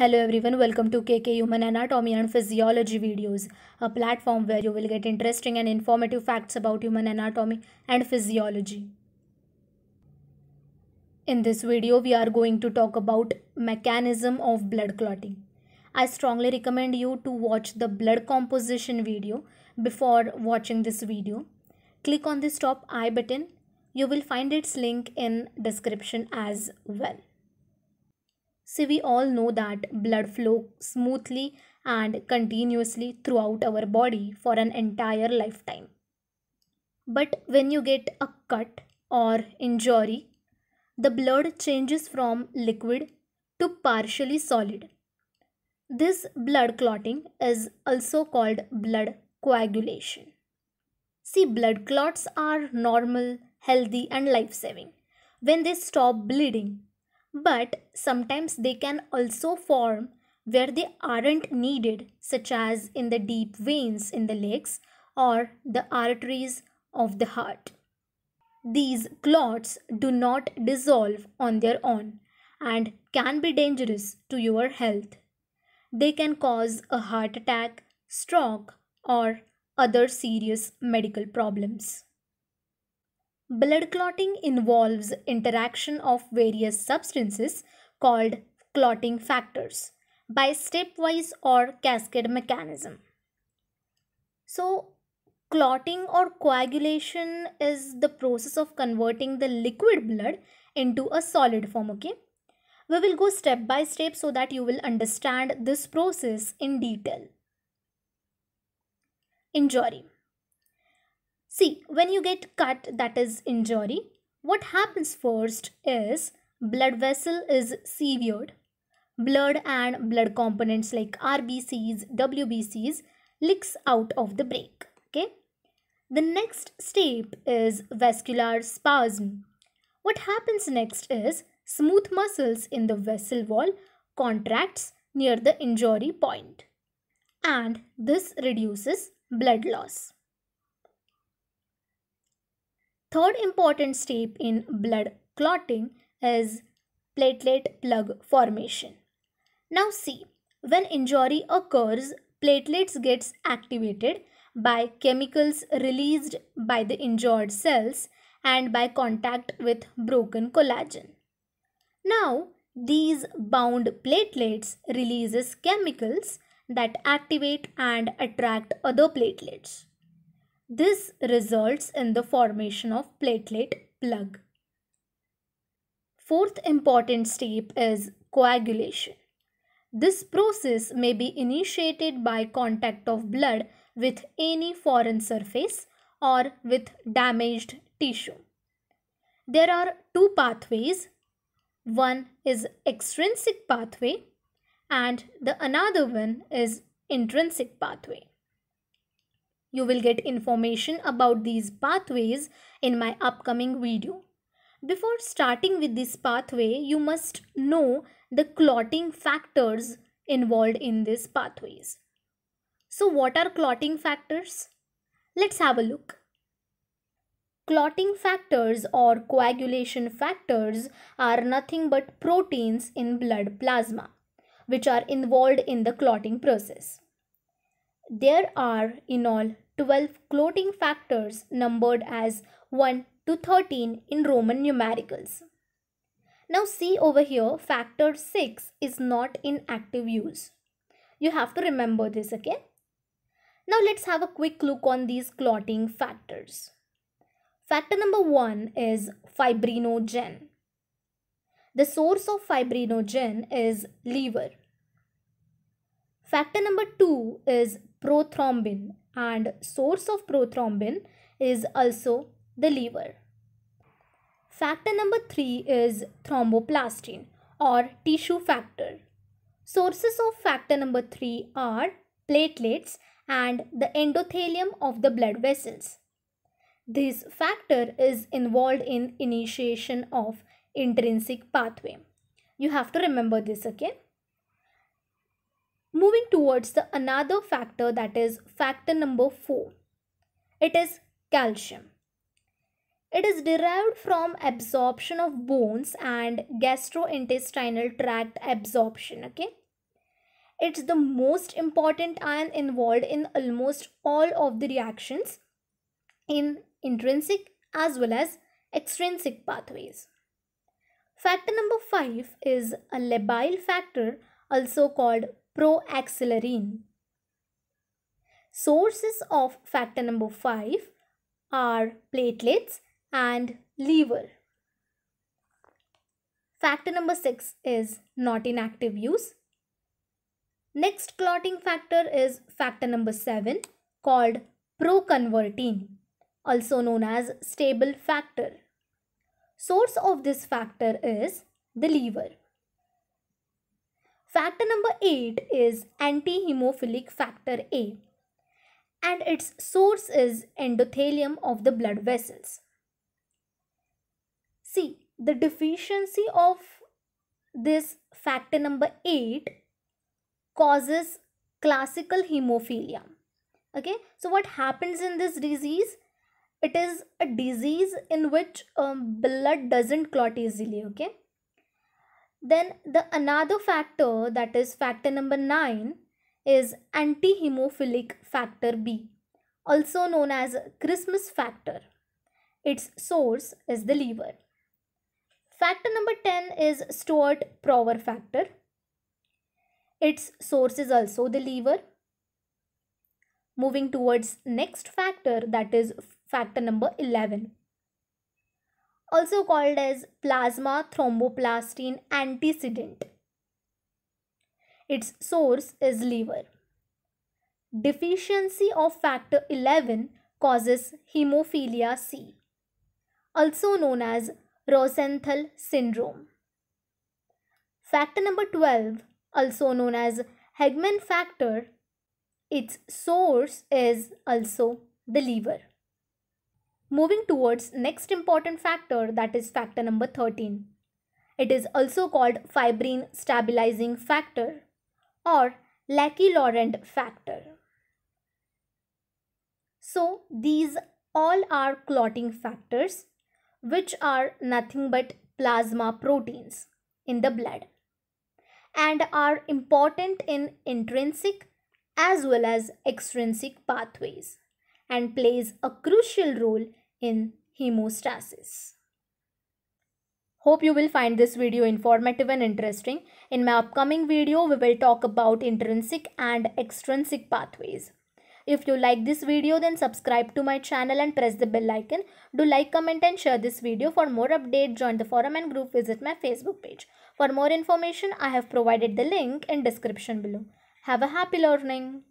Hello everyone, welcome to KK Human Anatomy and Physiology videos, a platform where you will get interesting and informative facts about human anatomy and physiology. In this video, we are going to talk about mechanism of blood clotting. I strongly recommend you to watch the blood composition video before watching this video. Click on this top I button. You will find its link in description as well. See, we all know that blood flow smoothly and continuously throughout our body for an entire lifetime. But when you get a cut or injury, the blood changes from liquid to partially solid. This blood clotting is also called blood coagulation. See, blood clots are normal, healthy, and life saving when they stop bleeding but sometimes they can also form where they aren't needed, such as in the deep veins in the legs or the arteries of the heart. These clots do not dissolve on their own and can be dangerous to your health. They can cause a heart attack, stroke, or other serious medical problems. Blood clotting involves interaction of various substances called clotting factors by stepwise or cascade mechanism. So, clotting or coagulation is the process of converting the liquid blood into a solid form, okay? We will go step by step so that you will understand this process in detail. Injury See, when you get cut, that is injury, what happens first is blood vessel is severed. Blood and blood components like RBCs, WBCs leaks out of the break. Okay. The next step is vascular spasm. What happens next is smooth muscles in the vessel wall contracts near the injury point and this reduces blood loss. Third important step in blood clotting is platelet plug formation. Now see, when injury occurs, platelets gets activated by chemicals released by the injured cells and by contact with broken collagen. Now, these bound platelets releases chemicals that activate and attract other platelets. This results in the formation of platelet plug. Fourth important step is coagulation. This process may be initiated by contact of blood with any foreign surface or with damaged tissue. There are two pathways. One is extrinsic pathway and the another one is intrinsic pathway. You will get information about these pathways in my upcoming video. Before starting with this pathway, you must know the clotting factors involved in these pathways. So what are clotting factors? Let's have a look. Clotting factors or coagulation factors are nothing but proteins in blood plasma which are involved in the clotting process. There are in all 12 clotting factors numbered as 1 to 13 in Roman numericals. Now see over here factor 6 is not in active use. You have to remember this okay. Now let's have a quick look on these clotting factors. Factor number 1 is fibrinogen. The source of fibrinogen is liver. Factor number 2 is prothrombin and source of prothrombin is also the liver. Factor number 3 is thromboplastin or tissue factor. Sources of factor number 3 are platelets and the endothelium of the blood vessels. This factor is involved in initiation of intrinsic pathway. You have to remember this, okay? Moving towards the another factor that is factor number 4. It is calcium. It is derived from absorption of bones and gastrointestinal tract absorption. Okay. It's the most important ion involved in almost all of the reactions in intrinsic as well as extrinsic pathways. Factor number 5 is a labile factor also called proaccelerin. Sources of factor number 5 are platelets and liver. Factor number 6 is not in active use. Next clotting factor is factor number 7 called proconvertin, also known as stable factor. Source of this factor is the liver. Factor number 8 is antihemophilic factor A and its source is endothelium of the blood vessels. See, the deficiency of this factor number 8 causes classical hemophilia. Okay, so what happens in this disease? It is a disease in which um, blood doesn't clot easily. Okay, then the another factor that is factor number 9 is antihemophilic factor B, also known as Christmas factor. Its source is the liver. Factor number 10 is Stuart-Prower factor. Its source is also the liver. Moving towards next factor that is factor number 11 also called as plasma thromboplastin antecedent. Its source is liver. Deficiency of factor 11 causes hemophilia C, also known as Rosenthal syndrome. Factor number 12, also known as Hageman factor, its source is also the liver. Moving towards next important factor that is factor number 13. It is also called fibrin stabilizing factor or Laki-Lorand factor. So these all are clotting factors which are nothing but plasma proteins in the blood and are important in intrinsic as well as extrinsic pathways and plays a crucial role in hemostasis. Hope you will find this video informative and interesting. In my upcoming video, we will talk about intrinsic and extrinsic pathways. If you like this video, then subscribe to my channel and press the bell icon. Do like, comment and share this video. For more updates, join the forum and group, visit my Facebook page. For more information, I have provided the link in description below. Have a happy learning.